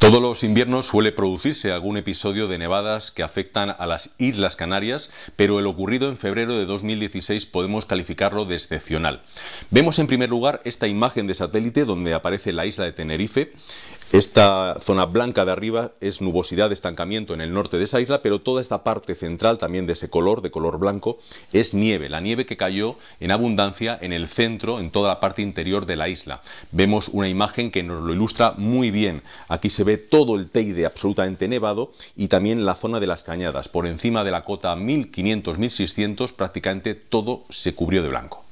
Todos los inviernos suele producirse algún episodio de nevadas que afectan a las Islas Canarias, pero el ocurrido en febrero de 2016 podemos calificarlo de excepcional. Vemos en primer lugar esta imagen de satélite donde aparece la isla de Tenerife. Esta zona blanca de arriba es nubosidad de estancamiento en el norte de esa isla, pero toda esta parte central también de ese color, de color blanco, es nieve, la nieve que cayó en abundancia en el centro, en toda la parte interior de la isla. Vemos una imagen que nos lo ilustra muy bien. Aquí se ve todo el Teide absolutamente nevado y también la zona de las cañadas. Por encima de la cota 1500-1600 prácticamente todo se cubrió de blanco.